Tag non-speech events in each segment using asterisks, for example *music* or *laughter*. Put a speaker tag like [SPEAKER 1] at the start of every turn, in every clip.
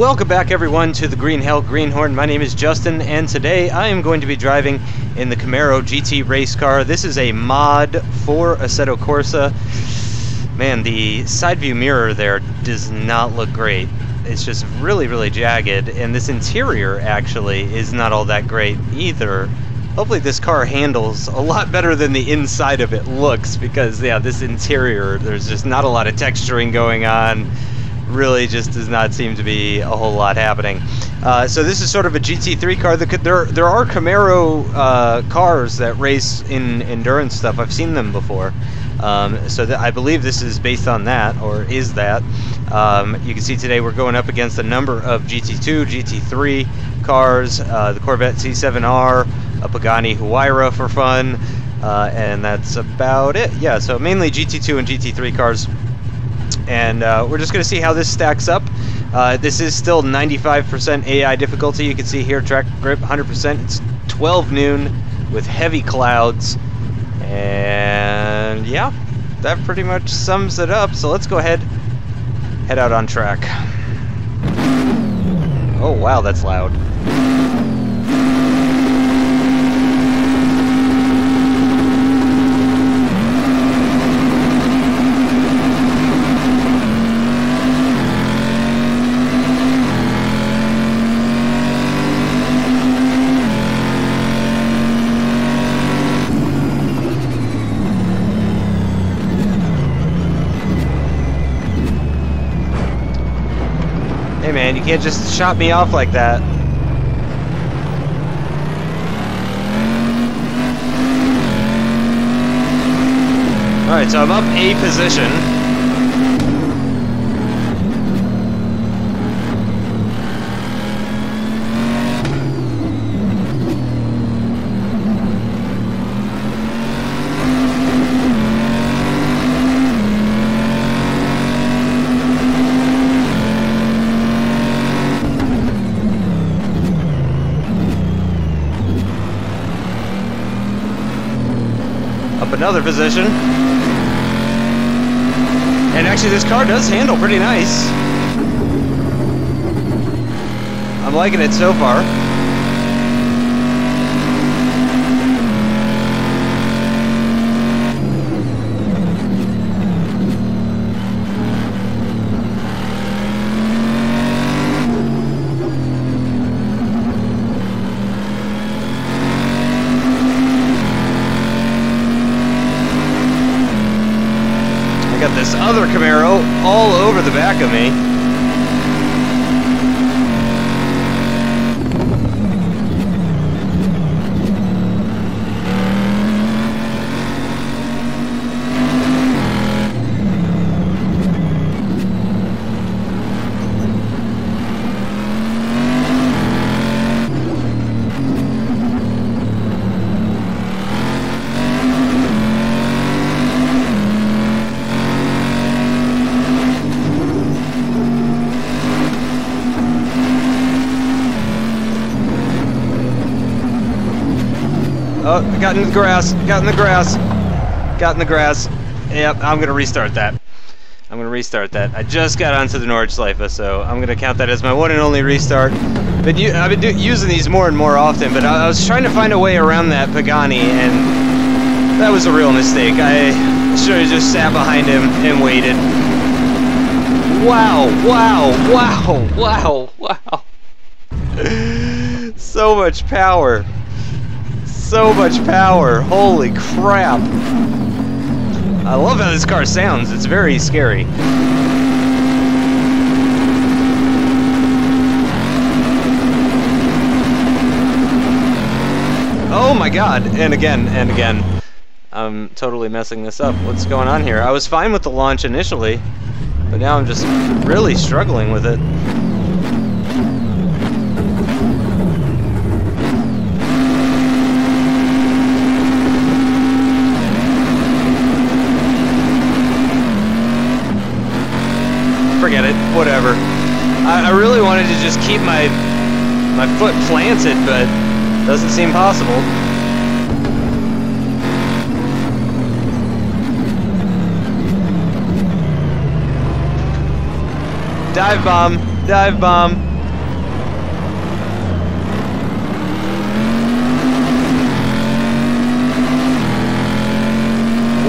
[SPEAKER 1] Welcome back everyone to the Green Hell Greenhorn. My name is Justin and today I am going to be driving in the Camaro GT race car. This is a mod for Assetto Corsa. Man, the side view mirror there does not look great. It's just really, really jagged and this interior actually is not all that great either. Hopefully this car handles a lot better than the inside of it looks because yeah, this interior, there's just not a lot of texturing going on really just does not seem to be a whole lot happening. Uh, so this is sort of a GT3 car. There, there are Camaro uh, cars that race in endurance stuff. I've seen them before. Um, so I believe this is based on that, or is that. Um, you can see today we're going up against a number of GT2, GT3 cars, uh, the Corvette C7R, a Pagani Huayra for fun, uh, and that's about it. Yeah, so mainly GT2 and GT3 cars and uh, we're just going to see how this stacks up. Uh, this is still 95% AI difficulty. You can see here track grip 100%. It's 12 noon with heavy clouds. And yeah, that pretty much sums it up. So let's go ahead, head out on track. Oh wow, that's loud. Hey man, you just shot me off like that. Alright, so I'm up a position. Another position. And actually this car does handle pretty nice. I'm liking it so far. got this other Camaro all over the back of me. Oh, got in the grass, got in the grass, got in the grass. Yep, I'm gonna restart that. I'm gonna restart that. I just got onto the Nordschleife, so I'm gonna count that as my one and only restart. But I've been using these more and more often, but I, I was trying to find a way around that Pagani, and that was a real mistake. I should have just sat behind him and waited. Wow, wow, wow, *laughs* wow, wow. *laughs* so much power so much power. Holy crap. I love how this car sounds. It's very scary. Oh my god. And again, and again. I'm totally messing this up. What's going on here? I was fine with the launch initially, but now I'm just really struggling with it. whatever. I, I really wanted to just keep my my foot planted, but doesn't seem possible. Dive bomb, dive bomb.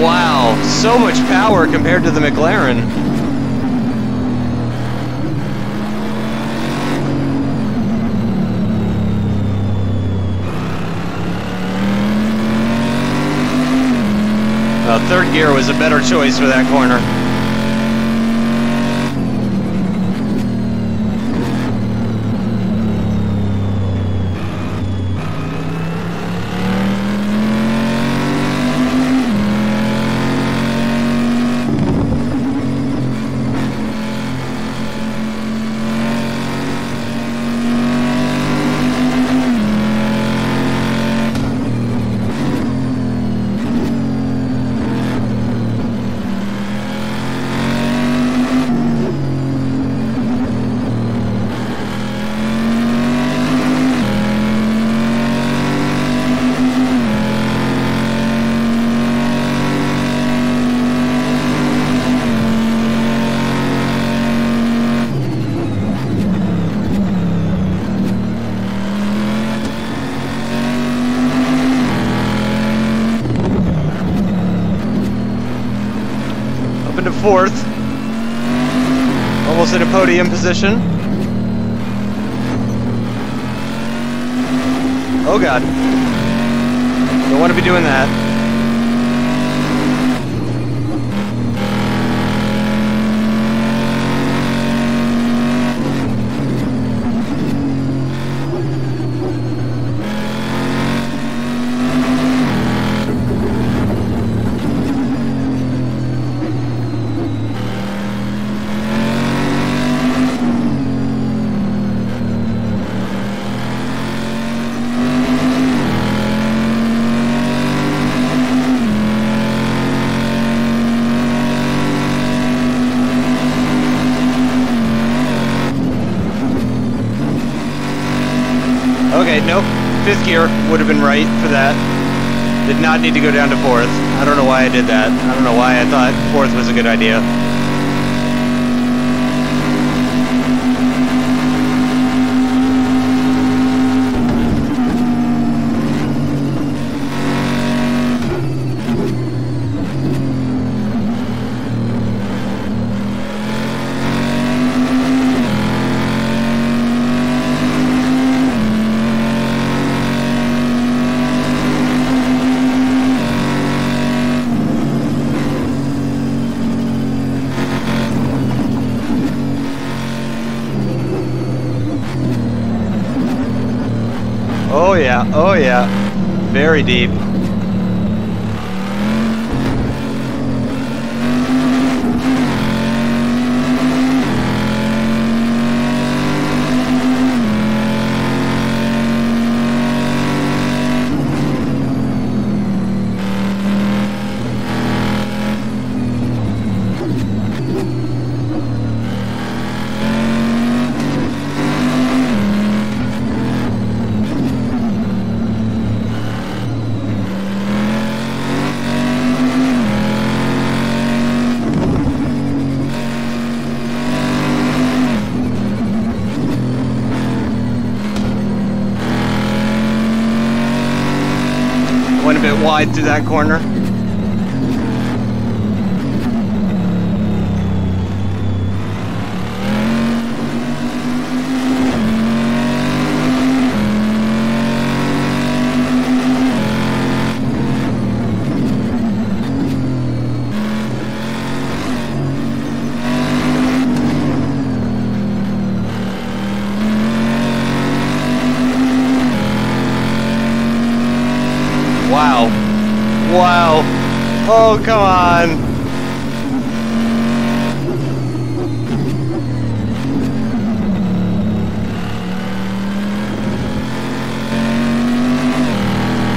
[SPEAKER 1] Wow, so much power compared to the McLaren. Third gear was a better choice for that corner. Fourth. Almost in a podium position. Oh god. Don't want to be doing that. Okay, nope. Gear would have been right for that. Did not need to go down to fourth. I don't know why I did that. I don't know why I thought fourth was a good idea. Oh yeah, oh yeah. Very deep. Wide through that corner. Wow. Wow. Oh, come on.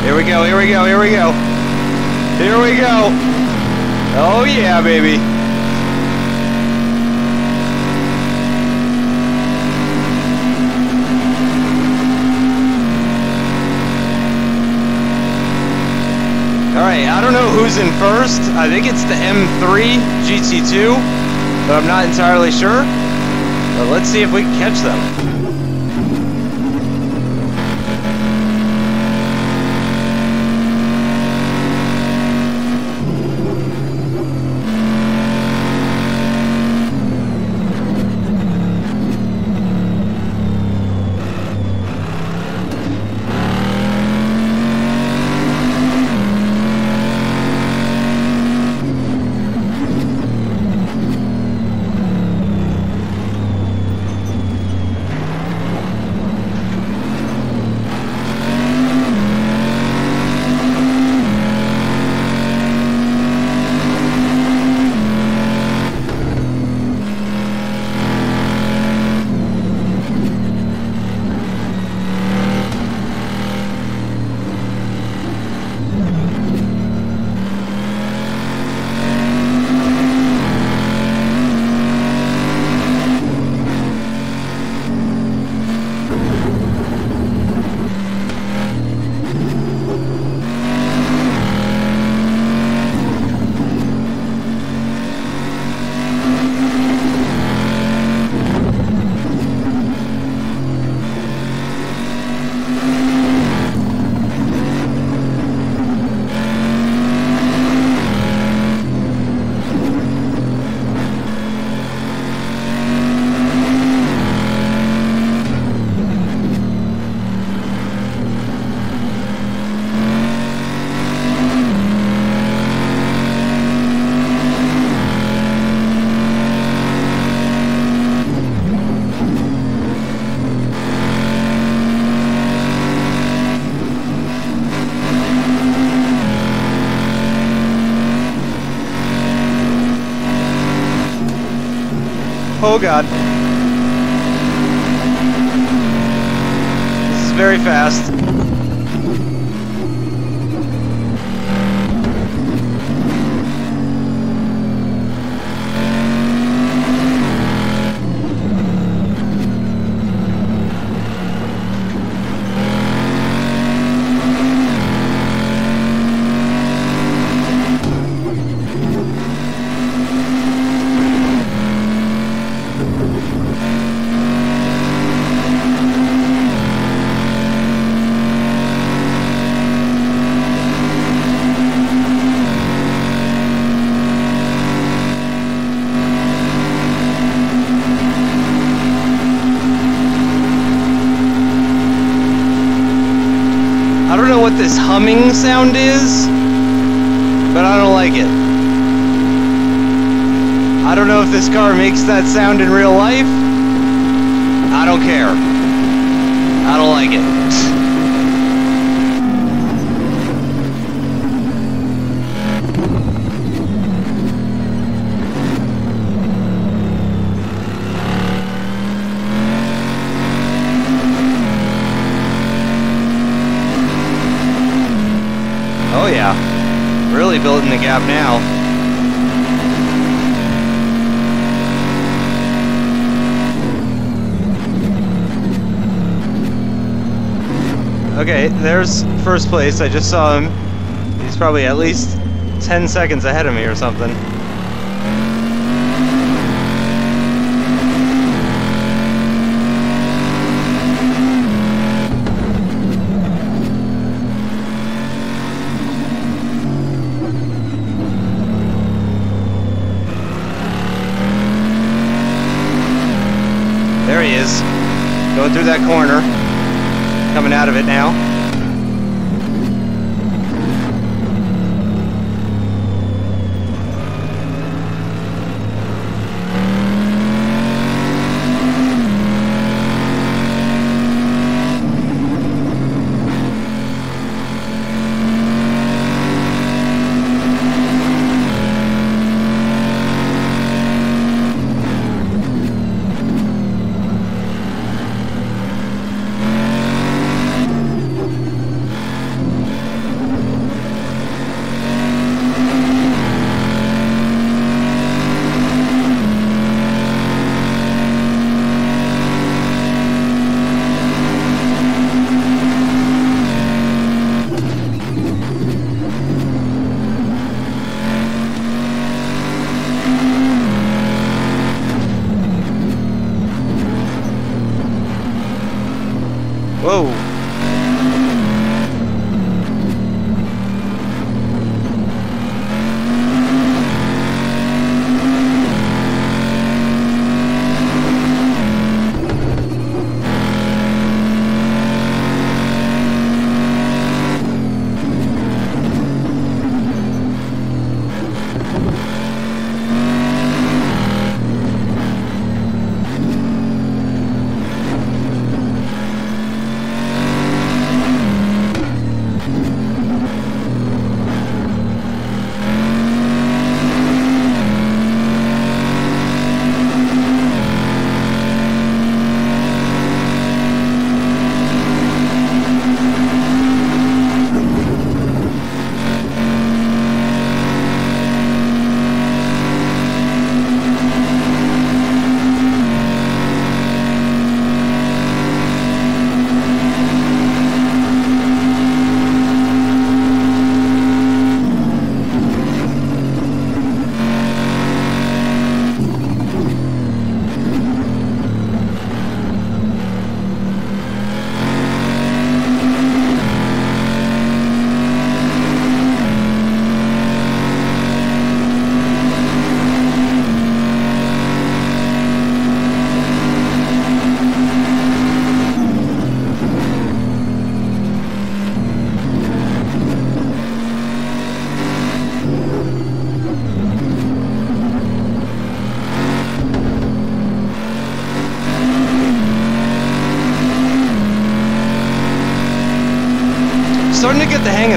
[SPEAKER 1] Here we go, here we go, here we go. Here we go. Oh, yeah, baby. All right, I don't know who's in first. I think it's the M3 GT2, but I'm not entirely sure. But let's see if we can catch them. Oh god. This is very fast. I don't know what this humming sound is, but I don't like it. I don't know if this car makes that sound in real life. I don't care. I don't like it. Building the gap now. Okay, there's first place. I just saw him. He's probably at least 10 seconds ahead of me or something. There he is. Going through that corner. Coming out of it now.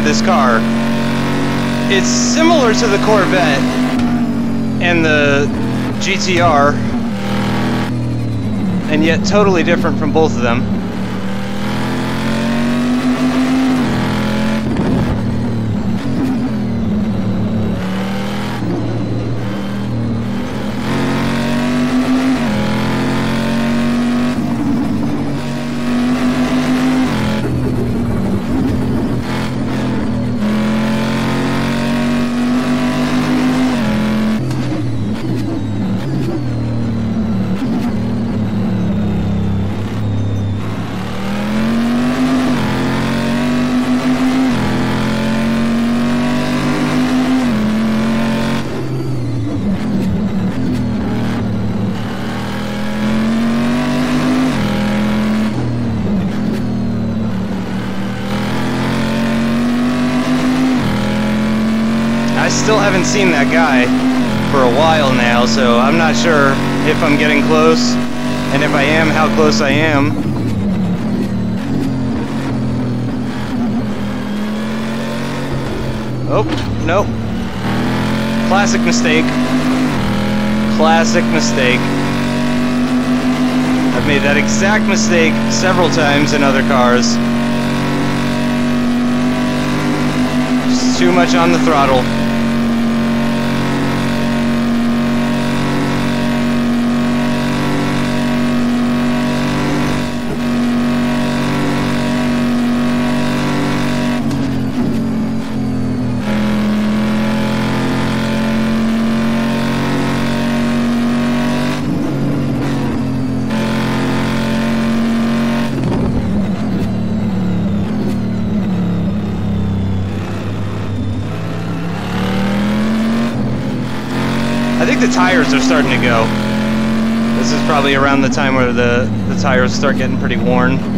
[SPEAKER 1] this car. It's similar to the Corvette and the GTR, and yet totally different from both of them. Still haven't seen that guy for a while now, so I'm not sure if I'm getting close, and if I am, how close I am. Oh, nope. Classic mistake. Classic mistake. I've made that exact mistake several times in other cars. Just too much on the throttle. The tires are starting to go. This is probably around the time where the, the tires start getting pretty worn.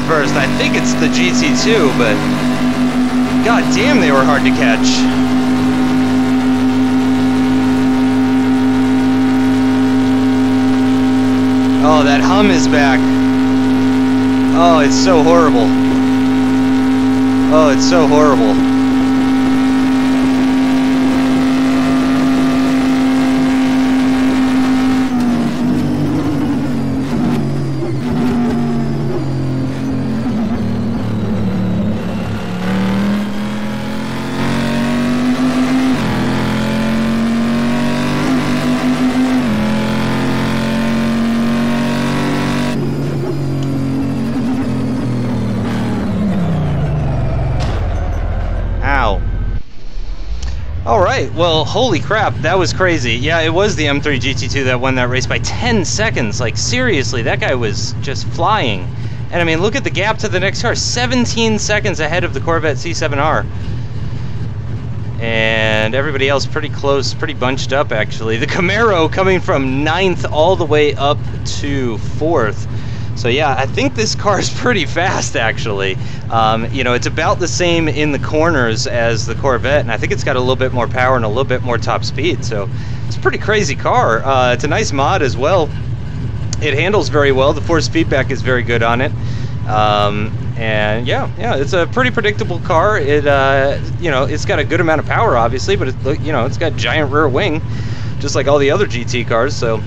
[SPEAKER 1] First. I think it's the GT2, but god damn, they were hard to catch. Oh, that hum is back. Oh, it's so horrible. Oh, it's so horrible. Holy crap, that was crazy. Yeah, it was the M3 GT2 that won that race by 10 seconds. Like seriously, that guy was just flying. And I mean, look at the gap to the next car, 17 seconds ahead of the Corvette C7R. And everybody else pretty close, pretty bunched up actually. The Camaro coming from ninth all the way up to fourth. So yeah, I think this car is *laughs* pretty fast actually. Um, you know, it's about the same in the corners as the Corvette, and I think it's got a little bit more power and a little bit more top speed. So it's a pretty crazy car. Uh, it's a nice mod as well. It handles very well. The force feedback is very good on it. Um, and yeah, yeah, it's a pretty predictable car. It, uh, you know, it's got a good amount of power, obviously, but it, you know, it's got a giant rear wing, just like all the other GT cars. So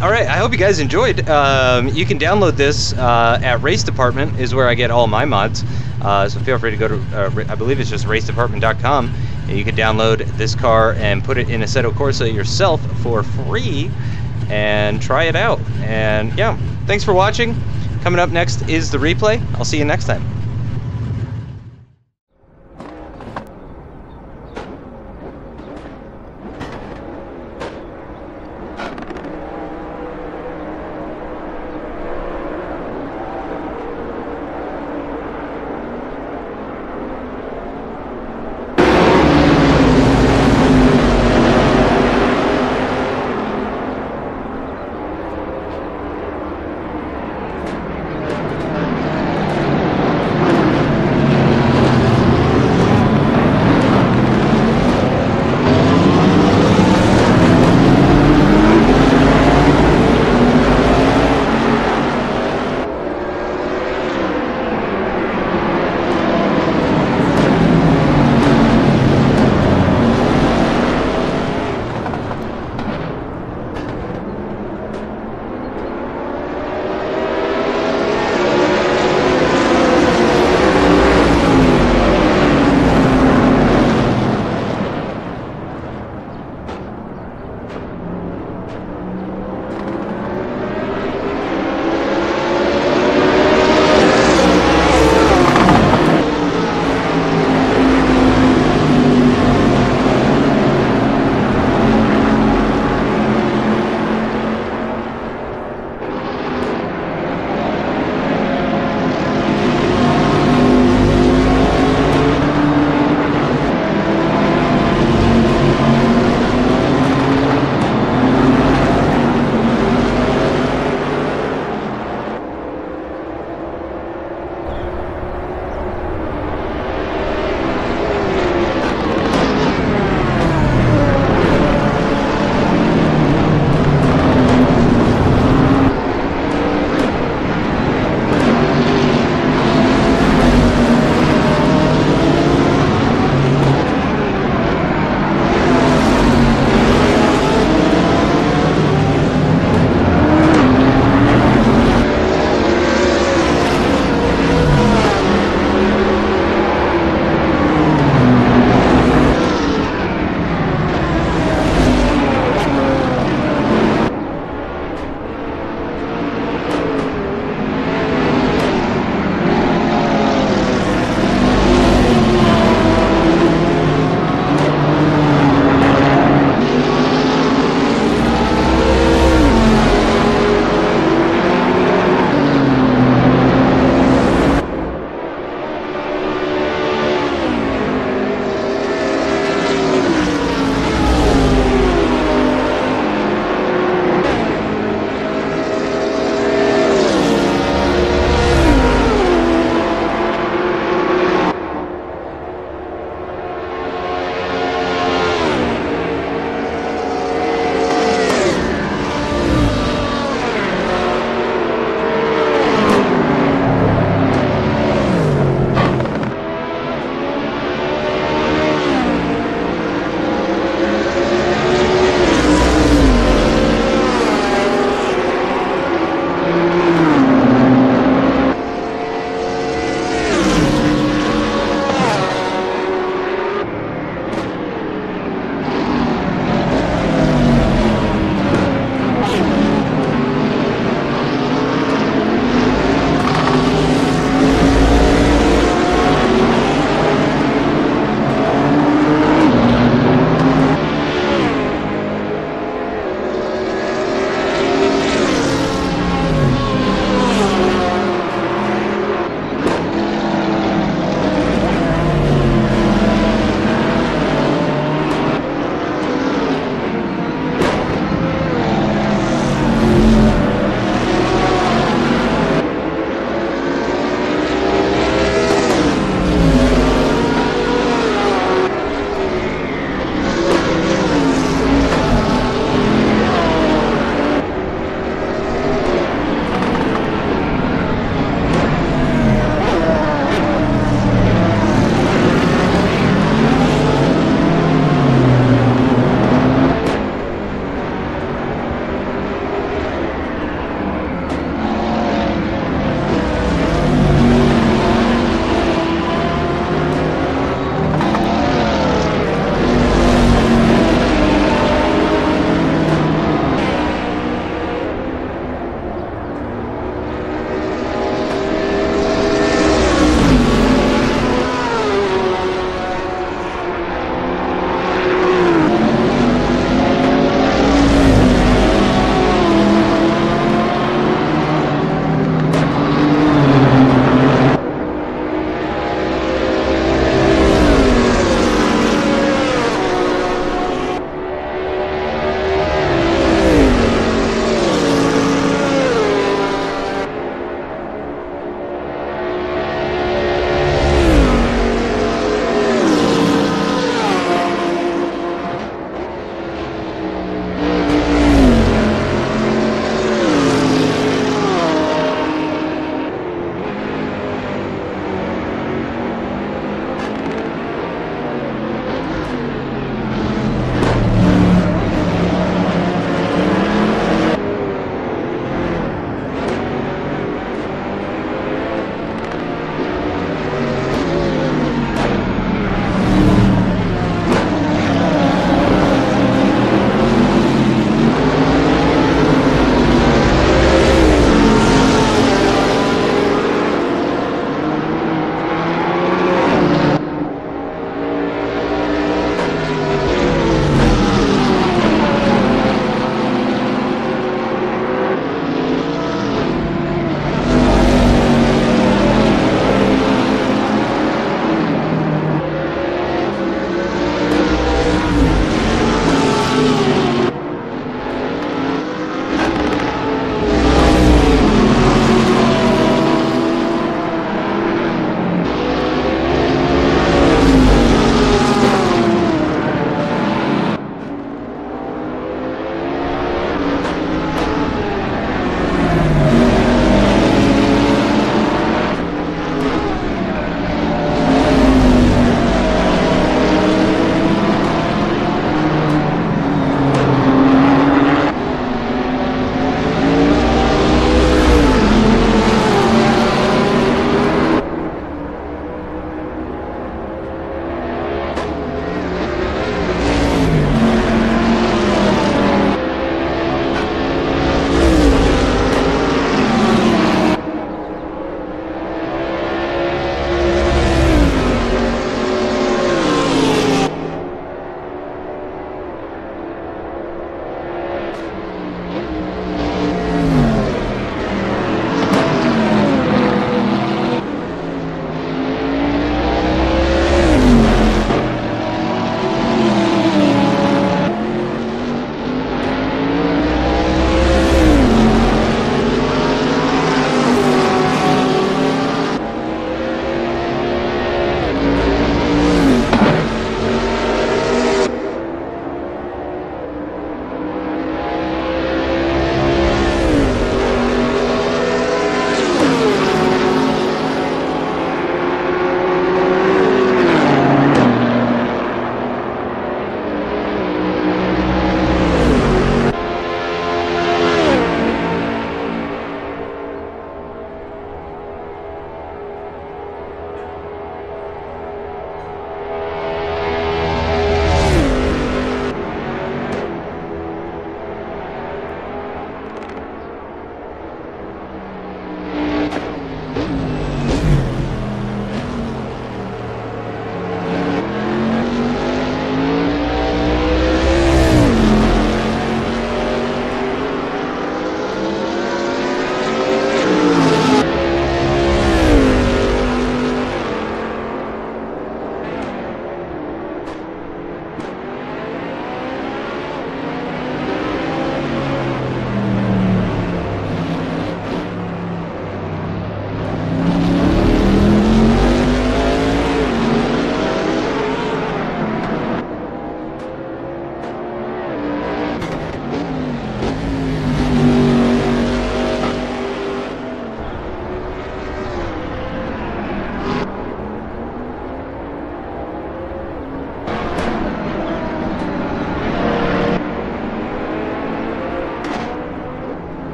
[SPEAKER 1] all right, I hope you guys enjoyed. Um, you can download this uh, at Race Department is where I get all my mods. Uh, so feel free to go to, uh, I believe it's just racedepartment.com. And you can download this car and put it in Assetto Corsa yourself for free and try it out. And yeah, thanks for watching. Coming up next is the replay. I'll see you next time.